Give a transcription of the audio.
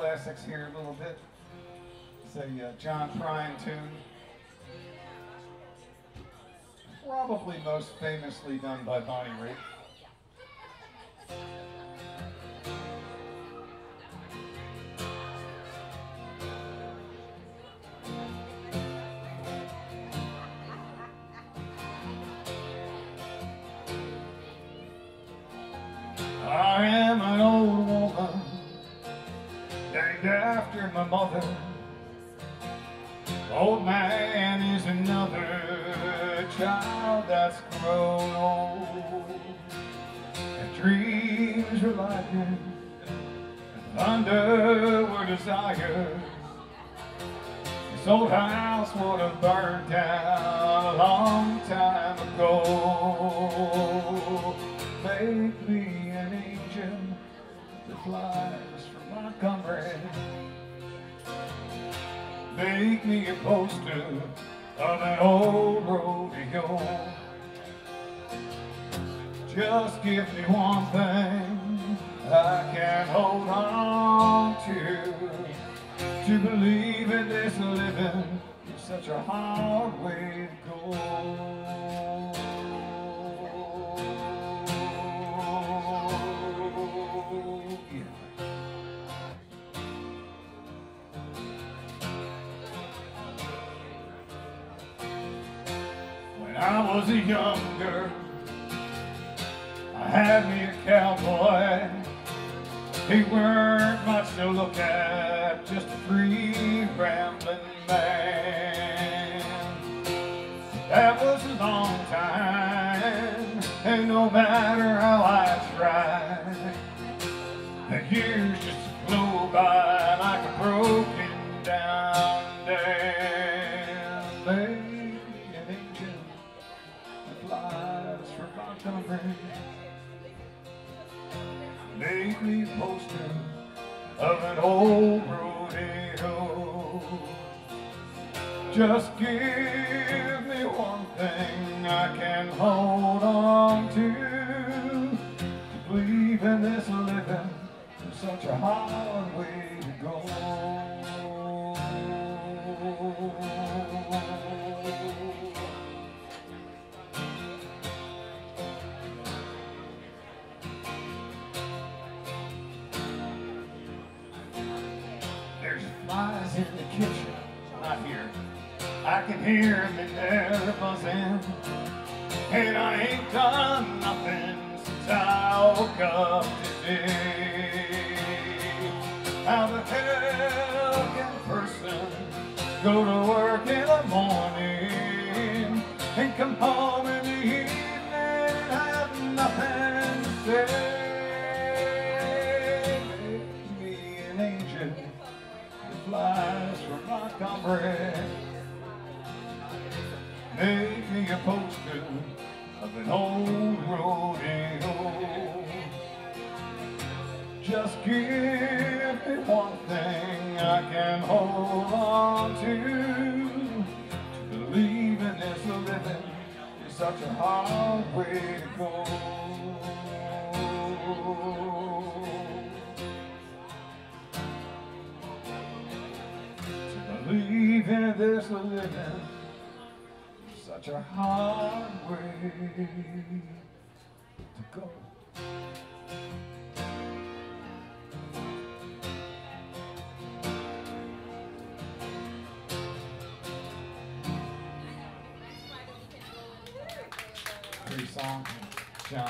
classics here a little bit. It's a uh, John Prine tune. Probably most famously done by Bonnie Raitt. Named after my mother. Old man is another child that's grown old. And dreams were lightning, and thunder were desire. This old house would have burned down a long time ago. Flies from Montgomery. Make me a poster of an old rodeo. Just give me one thing I can hold on to. To believe in this living is such a hard way to go. I was a young girl, I had me a cowboy. He weren't much to look at, just a free rambling man. That was a long time, and no matter how I tried, the years just flew by like a broken down dam. Make me poster of an old rodeo. Just give me one thing I can hold on to. To believe in this living such a hard way to go. Flies in the kitchen, not here. I can hear them in there buzzing. And I ain't done nothing since I woke up today. How the hell can a person go to work in the morning and come home in the evening and have nothing to say? Make me an angel that flies from Montgomery. Make me a poster of an old rodeo. Just give me one thing I can hold on to. To believe in this living is such a hard way in this living such a hard way to go. Pretty song, John.